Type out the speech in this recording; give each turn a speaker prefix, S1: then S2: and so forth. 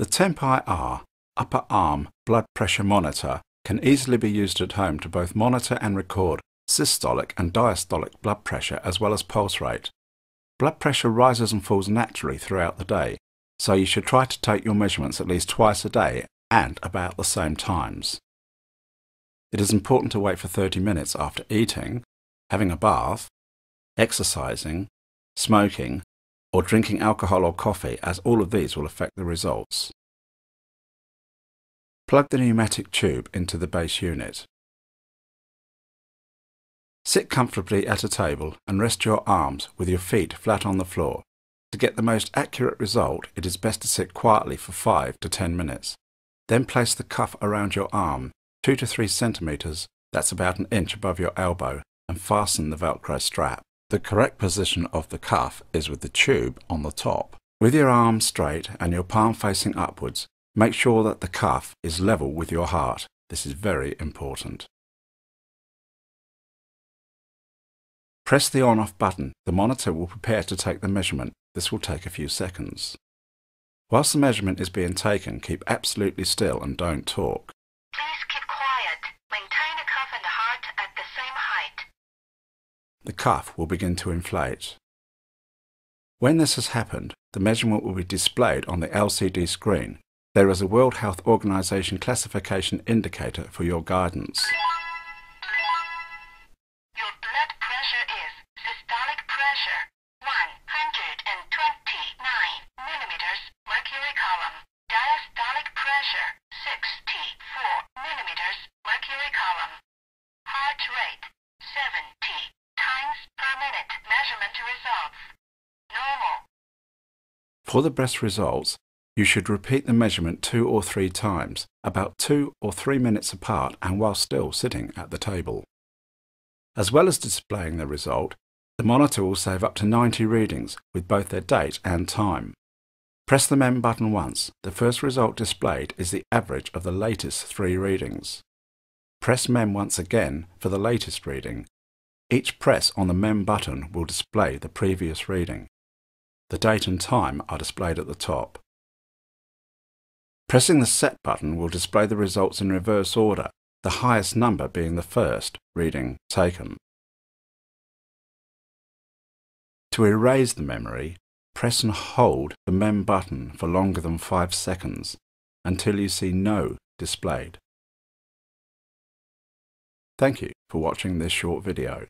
S1: The Temp-IR upper arm blood pressure monitor can easily be used at home to both monitor and record systolic and diastolic blood pressure as well as pulse rate. Blood pressure rises and falls naturally throughout the day, so you should try to take your measurements at least twice a day and about the same times. It is important to wait for 30 minutes after eating, having a bath, exercising, smoking, or drinking alcohol or coffee as all of these will affect the results. Plug the pneumatic tube into the base unit. Sit comfortably at a table and rest your arms with your feet flat on the floor. To get the most accurate result, it is best to sit quietly for 5 to 10 minutes. Then place the cuff around your arm, 2 to 3 centimeters, that's about an inch above your elbow, and fasten the Velcro strap. The correct position of the cuff is with the tube on the top. With your arm straight and your palm facing upwards, make sure that the cuff is level with your heart. This is very important. Press the on-off button. The monitor will prepare to take the measurement. This will take a few seconds. Whilst the measurement is being taken, keep absolutely still and don't talk.
S2: Please keep quiet. Maintain the cuff and heart at the same height.
S1: The cuff will begin to inflate. When this has happened, the measurement will be displayed on the LCD screen. There is a World Health Organization classification indicator for your guidance.
S2: Your blood pressure is systolic pressure 129 millimeters mercury column. Diastolic pressure 64 millimeters mercury column. Heart rate 70 times per minute. Measurement results normal.
S1: For the breast results, you should repeat the measurement two or three times, about two or three minutes apart and while still sitting at the table. As well as displaying the result, the monitor will save up to 90 readings with both their date and time. Press the MEM button once. The first result displayed is the average of the latest three readings. Press MEM once again for the latest reading. Each press on the MEM button will display the previous reading. The date and time are displayed at the top. Pressing the Set button will display the results in reverse order, the highest number being the first reading taken. To erase the memory, press and hold the MEM button for longer than 5 seconds until you see No displayed. Thank you for watching this short video.